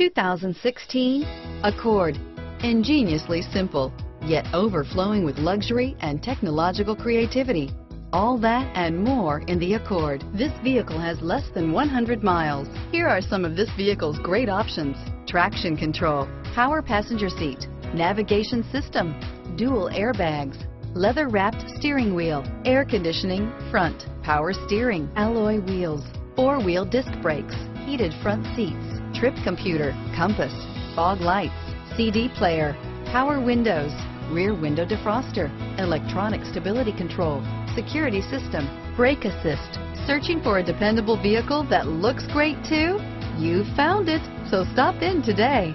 2016 Accord. Ingeniously simple, yet overflowing with luxury and technological creativity. All that and more in the Accord. This vehicle has less than 100 miles. Here are some of this vehicle's great options. Traction control, power passenger seat, navigation system, dual airbags, leather wrapped steering wheel, air conditioning, front, power steering, alloy wheels, four wheel disc brakes, heated front seats, trip computer, compass, fog lights, CD player, power windows, rear window defroster, electronic stability control, security system, brake assist. Searching for a dependable vehicle that looks great too? You found it, so stop in today.